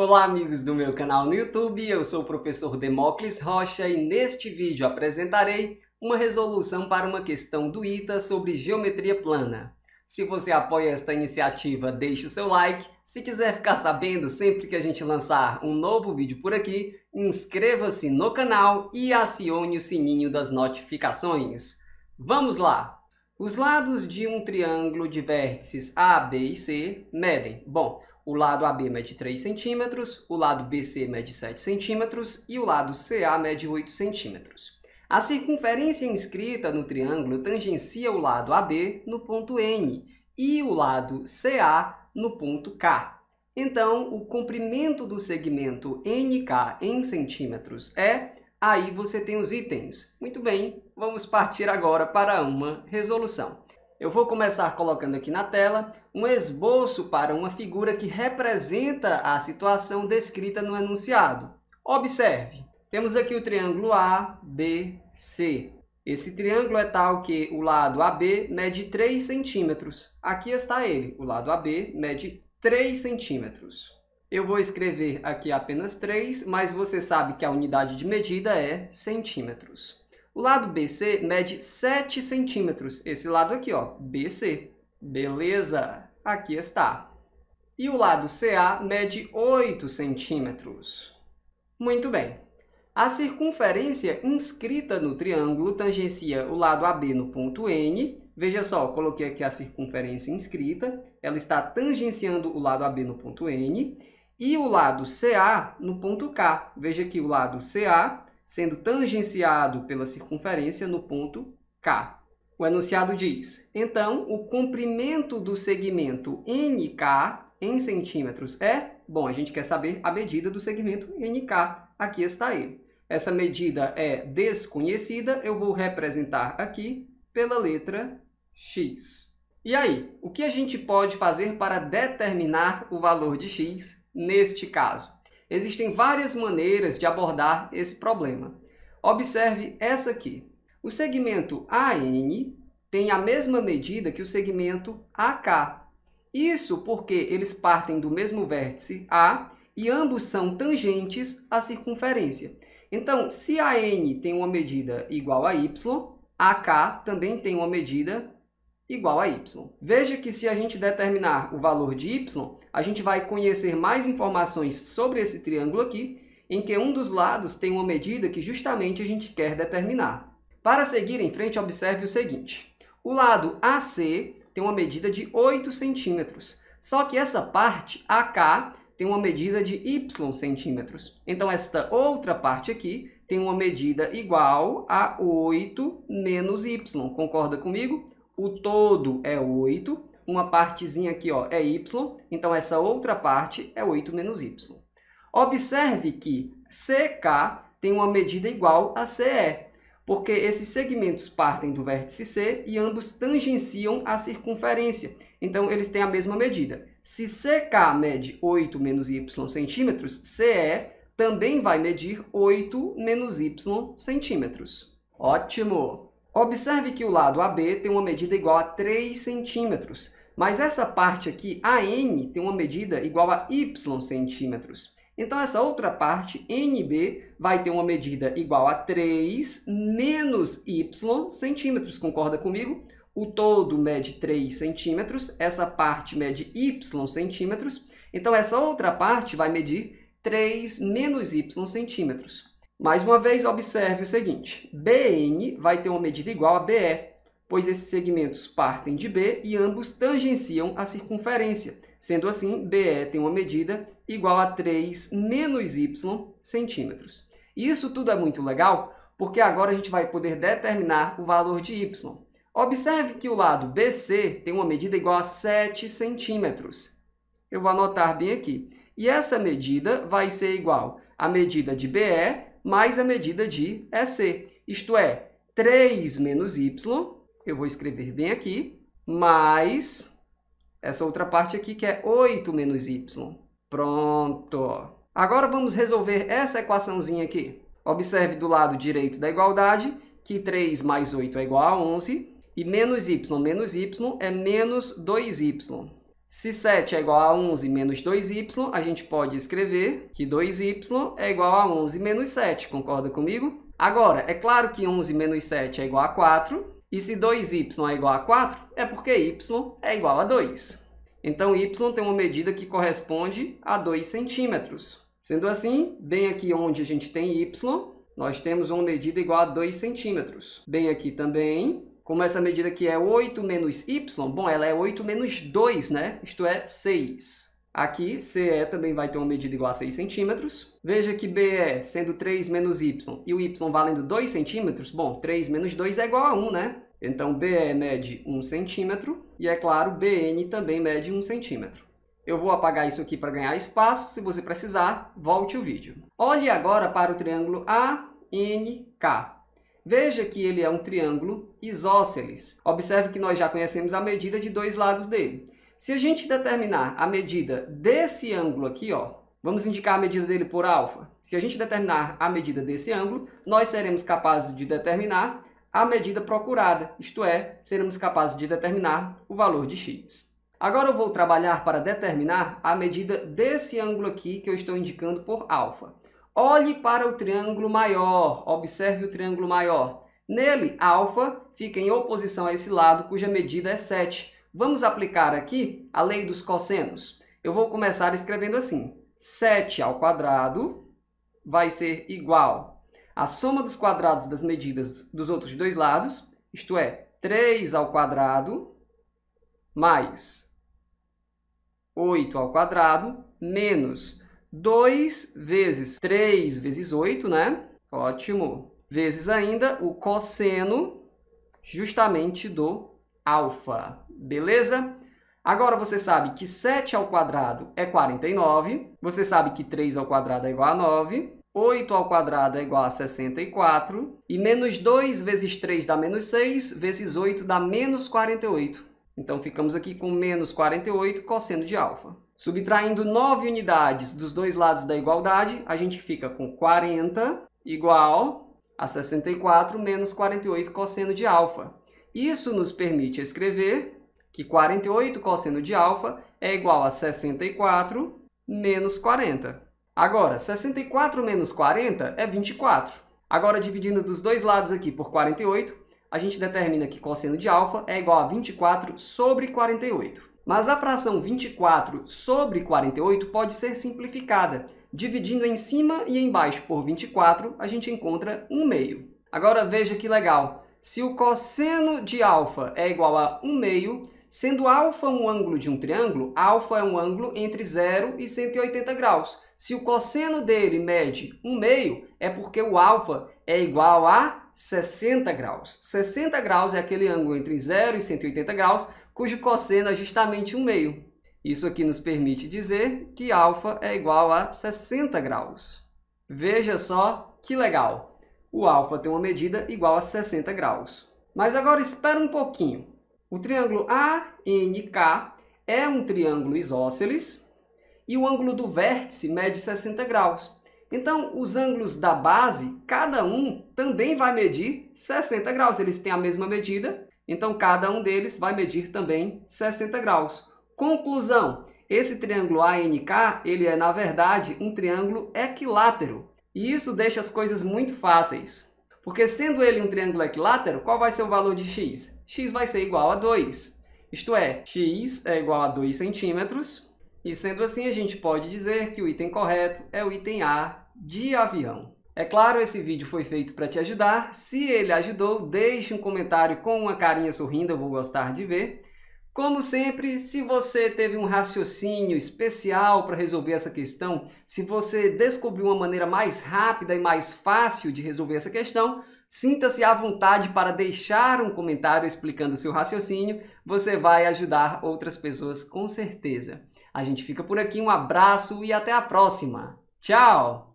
Olá amigos do meu canal no YouTube, eu sou o professor Demócles Rocha e neste vídeo apresentarei uma resolução para uma questão do ITA sobre geometria plana. Se você apoia esta iniciativa, deixe o seu like. Se quiser ficar sabendo sempre que a gente lançar um novo vídeo por aqui, inscreva-se no canal e acione o sininho das notificações. Vamos lá! Os lados de um triângulo de vértices A, B e C medem. Bom, o lado AB mede 3 centímetros, o lado BC mede 7 centímetros e o lado CA mede 8 centímetros. A circunferência inscrita no triângulo tangencia o lado AB no ponto N e o lado CA no ponto K. Então, o comprimento do segmento NK em centímetros é... Aí você tem os itens. Muito bem, vamos partir agora para uma resolução. Eu vou começar colocando aqui na tela um esboço para uma figura que representa a situação descrita no enunciado. Observe, temos aqui o triângulo ABC. Esse triângulo é tal que o lado AB mede 3 centímetros. Aqui está ele, o lado AB mede 3 centímetros. Eu vou escrever aqui apenas 3, mas você sabe que a unidade de medida é centímetros. O lado BC mede 7 centímetros. Esse lado aqui, ó, BC. Beleza, aqui está. E o lado CA mede 8 centímetros. Muito bem. A circunferência inscrita no triângulo tangencia o lado AB no ponto N. Veja só, coloquei aqui a circunferência inscrita. Ela está tangenciando o lado AB no ponto N. E o lado CA no ponto K. Veja aqui o lado CA sendo tangenciado pela circunferência no ponto K. O enunciado diz, então, o comprimento do segmento NK em centímetros é, bom, a gente quer saber a medida do segmento NK, aqui está ele. Essa medida é desconhecida, eu vou representar aqui pela letra X. E aí, o que a gente pode fazer para determinar o valor de X neste caso? Existem várias maneiras de abordar esse problema. Observe essa aqui. O segmento AN tem a mesma medida que o segmento AK. Isso porque eles partem do mesmo vértice A e ambos são tangentes à circunferência. Então, se AN tem uma medida igual a Y, AK também tem uma medida igual a y. Veja que se a gente determinar o valor de y, a gente vai conhecer mais informações sobre esse triângulo aqui, em que um dos lados tem uma medida que justamente a gente quer determinar. Para seguir em frente, observe o seguinte. O lado AC tem uma medida de 8 centímetros, só que essa parte AK tem uma medida de y centímetros. Então, esta outra parte aqui tem uma medida igual a 8 menos y. Concorda comigo? o todo é 8, uma partezinha aqui ó, é y, então essa outra parte é 8 menos y. Observe que CK tem uma medida igual a CE, porque esses segmentos partem do vértice C e ambos tangenciam a circunferência. Então, eles têm a mesma medida. Se CK mede 8 menos y centímetros, CE também vai medir 8 menos y centímetros. Ótimo! Observe que o lado AB tem uma medida igual a 3 centímetros, mas essa parte aqui, AN, tem uma medida igual a y centímetros. Então, essa outra parte, NB, vai ter uma medida igual a 3 menos y centímetros. Concorda comigo? O todo mede 3 centímetros, essa parte mede y centímetros. Então, essa outra parte vai medir 3 menos y centímetros. Mais uma vez, observe o seguinte. BN vai ter uma medida igual a BE, pois esses segmentos partem de B e ambos tangenciam a circunferência. Sendo assim, BE tem uma medida igual a 3 menos y centímetros. Isso tudo é muito legal, porque agora a gente vai poder determinar o valor de y. Observe que o lado BC tem uma medida igual a 7 centímetros. Eu vou anotar bem aqui. E essa medida vai ser igual à medida de BE mais a medida de EC. Isto é, 3 menos y, eu vou escrever bem aqui, mais essa outra parte aqui que é 8 menos y. Pronto! Agora vamos resolver essa equaçãozinha aqui. Observe do lado direito da igualdade que 3 mais 8 é igual a 11 e menos y menos y é menos 2y. Se 7 é igual a 11 menos 2y, a gente pode escrever que 2y é igual a 11 menos 7. Concorda comigo? Agora, é claro que 11 menos 7 é igual a 4. E se 2y é igual a 4, é porque y é igual a 2. Então, y tem uma medida que corresponde a 2 centímetros. Sendo assim, bem aqui onde a gente tem y, nós temos uma medida igual a 2 centímetros. Bem aqui também, como essa medida aqui é 8 menos y, bom, ela é 8 menos 2, né? Isto é 6. Aqui, CE também vai ter uma medida igual a 6 centímetros. Veja que BE sendo 3 menos y e o y valendo 2 centímetros, bom, 3 menos 2 é igual a 1, né? Então, BE mede 1 centímetro e, é claro, BN também mede 1 centímetro. Eu vou apagar isso aqui para ganhar espaço. Se você precisar, volte o vídeo. Olhe agora para o triângulo ANK. Veja que ele é um triângulo isósceles. Observe que nós já conhecemos a medida de dois lados dele. Se a gente determinar a medida desse ângulo aqui, ó, vamos indicar a medida dele por alfa. Se a gente determinar a medida desse ângulo, nós seremos capazes de determinar a medida procurada, isto é, seremos capazes de determinar o valor de x. Agora eu vou trabalhar para determinar a medida desse ângulo aqui que eu estou indicando por alfa. Olhe para o triângulo maior, observe o triângulo maior. Nele, alfa fica em oposição a esse lado, cuja medida é 7. Vamos aplicar aqui a lei dos cossenos. Eu vou começar escrevendo assim. 7 ao quadrado vai ser igual à soma dos quadrados das medidas dos outros dois lados, isto é, 3 ao quadrado mais 8 ao quadrado menos 2 vezes 3 vezes 8, né? Ótimo. Vezes ainda o cosseno justamente do alfa. Beleza? Agora você sabe que 7 ao quadrado é 49. Você sabe que 3 ao quadrado é igual a 9. 8 ao quadrado é igual a 64. E menos 2 vezes 3 dá menos 6, vezes 8 dá menos 48. Então, ficamos aqui com menos 48 cosseno de alfa. Subtraindo 9 unidades dos dois lados da igualdade, a gente fica com 40 igual a 64 menos 48 cosseno de alfa. Isso nos permite escrever que 48 cosseno de alfa é igual a 64 menos 40. Agora, 64 menos 40 é 24. Agora, dividindo dos dois lados aqui por 48, a gente determina que cosseno de alfa é igual a 24 sobre 48. Mas a fração 24 sobre 48 pode ser simplificada. Dividindo em cima e embaixo por 24, a gente encontra 1 meio. Agora veja que legal. Se o cosseno de alfa é igual a 1 meio, sendo alfa um ângulo de um triângulo, alfa é um ângulo entre 0 e 180 graus. Se o cosseno dele mede 1 meio, é porque o alfa é igual a 60 graus. 60 graus é aquele ângulo entre 0 e 180 graus, cujo cosseno é justamente um meio. Isso aqui nos permite dizer que alfa é igual a 60 graus. Veja só que legal! O alfa tem uma medida igual a 60 graus. Mas agora espera um pouquinho. O triângulo ANK é um triângulo isósceles e o ângulo do vértice mede 60 graus. Então, os ângulos da base, cada um também vai medir 60 graus. Eles têm a mesma medida então, cada um deles vai medir também 60 graus. Conclusão, esse triângulo ANK, ele é, na verdade, um triângulo equilátero. E isso deixa as coisas muito fáceis. Porque sendo ele um triângulo equilátero, qual vai ser o valor de x? x vai ser igual a 2. Isto é, x é igual a 2 centímetros. E sendo assim, a gente pode dizer que o item correto é o item A de avião. É claro, esse vídeo foi feito para te ajudar. Se ele ajudou, deixe um comentário com uma carinha sorrindo, eu vou gostar de ver. Como sempre, se você teve um raciocínio especial para resolver essa questão, se você descobriu uma maneira mais rápida e mais fácil de resolver essa questão, sinta-se à vontade para deixar um comentário explicando seu raciocínio. Você vai ajudar outras pessoas com certeza. A gente fica por aqui, um abraço e até a próxima. Tchau!